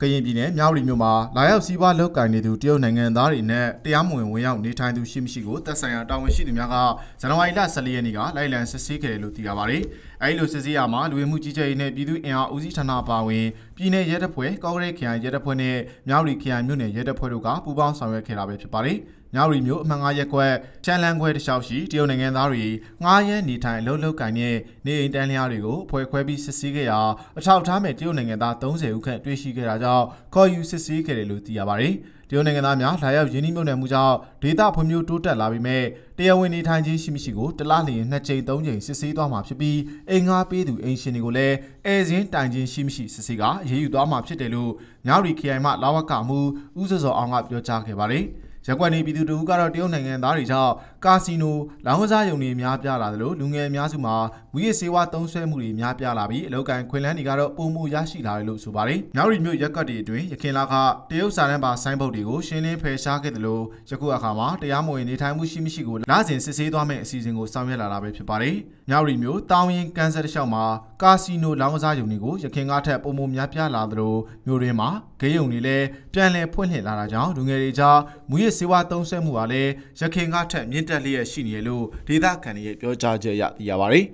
ကရင်ပြည်နယ်မြောက်ရီမြို့မှာလာရောက်စီးပွားလုပ်ကိုင်နေသူတရုတ်နိုင်ငံသားတွေနဲ့တရားမဝင်ဝင်ရောက်နေထိုင်သူရှိမရှိကိုသက်ဆိုင်ရာတာဝန်ရှိသူများကဇန်နဝါရီလ14ရက်နေ့ကလိုက်လံစစ်ဆေးခဲ့တယ်လို့သိရပါတယ်။အဲဒီလိုစစ်ဆေးရမှာလူဝင်မှုကြီးကြပ်ရေးနဲ့ပြည်သူ့အင်အားဦးစီးဌာနပါဝင် ပြည်내ရဲတပ်ဖွဲ့ကော့ကရိတ်ခရိုင်ရဲတပ်ဖွဲ့နဲ့မြောက်ရီခရိုင်မြို့နယ်ရဲတပ်ဖွဲ့တို့ကပူးပေါင်းဆောင်ရွက်ခဲ့တာပဲဖြစ်ပါတယ်။ညောင်ရီမျိုးအမှန်ငါရက်ကွက်ချန်လန်ခွဲတစ်လျှောက်ရှိတရုတ်နိုင်ငံသားတွေငားရဲနေထိုင်အလုပ်လုပ်ကိုင်တဲ့နေအိမ်တန်းလျားတွေကိုဖွဲ့ခွဲပြီးစစ်ဆေးခဲ့ရာအထောက်ထားမဲ့တရုတ်နိုင်ငံသား30ဦးခန့်တွေ့ရှိခဲ့တာကြောင့်ခေါ်ယူစစ်ဆေးခဲ့တယ်လို့သိရပါတယ်။ တရုတ်နိုင်ငံသားများလာရောက်ရင်းနှီးမြှုပ်နှံမှုကြောင့်ဒေသဖွံ့ဖြိုးတိုးတက်လာပြီးမဲ့တရားဝင်နေထိုင်ခြင်းရှိမရှိကိုတလားလျင်နှစ်ကြိမ်သုံးကြိမ်စစ်ဆေးသွားမှာဖြစ်ပြီးအိမ်ငါပေးသူအိမ်ရှင်တွေကိုလည်းအဲစင်းတိုင်ခြင်းရှိမရှိစစ်ဆေးကအရေးယူသွားမှာဖြစ်တယ်လို့ညောင်ရီခရိုင်မှလာဝကမှုဦးစောစောအောင်ကပြောကြားခဲ့ပါတယ်။ရက်ကွက်နေပြည်သူတို့ကတော့တရုတ်နိုင်ငံသားတွေကြောင့် ကာစီနိုလောင်းကစားရုံတွေများပြားလာတယ်လို့လူငယ်အများစုမှာမူရစ်ဆေးဝါးသုံးစွဲမှုတွေများပြားလာပြီးအလောက်ကန်ခွင်လန်းတွေကတော့ပုံမှုရရှိလာတယ်လို့ဆိုပါတယ်။မြောက်ရီမြို့ရက်ကွက်တွေအတွင်းရခင်လာကတရုတ်စာတန်းပါဆိုင်းဘုတ်တွေကိုရှင်းလင်းဖယ်ရှားခဲ့တယ်လို့ယခုအခါမှာတရားမဝင်နေထိုင်မှုရှိမရှိကိုလစဉ်စစ်ဆေးသွားမယ့်အစီအစဉ်ကိုဆောင်ရွက်လာတာပဲဖြစ်ပါတယ်။မြောက်ရီမြို့တောင်ရင်ကန်ဆယ်တစ်လျှောက်မှာကာစီနိုလောင်းကစားရုံတွေကိုရခင်ကထက်ပုံမှုများပြားလာသလိုမြို့ရင်းမှာဂိမ်းရုံတွေလည်းပြန်လည်ဖွင့်လှစ်လာတာကြောင့်လူငယ်တွေကြားမူရစ်ဆေးဝါးသုံးစွဲမှုဟာလည်းရခင်ကထက်မြင့်တက်လျက်ရှိနေရလို့ဒေသခံတွေရဲ့ပြောကြားချက်အရသိရပါတယ်